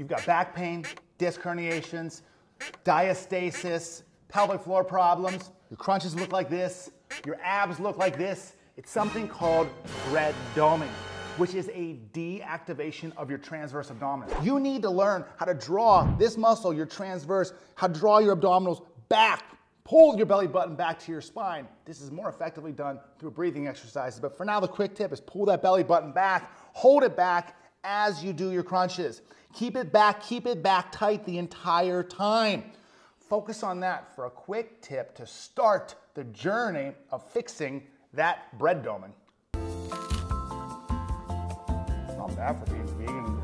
you've got back pain, disc herniations, diastasis, pelvic floor problems, your crunches look like this, your abs look like this, it's something called bread doming which is a deactivation of your transverse abdominals. You need to learn how to draw this muscle, your transverse, how to draw your abdominals back, pull your belly button back to your spine. This is more effectively done through breathing exercises. But for now, the quick tip is pull that belly button back, hold it back as you do your crunches. Keep it back, keep it back tight the entire time. Focus on that for a quick tip to start the journey of fixing that bread doming. Not bad for being vegan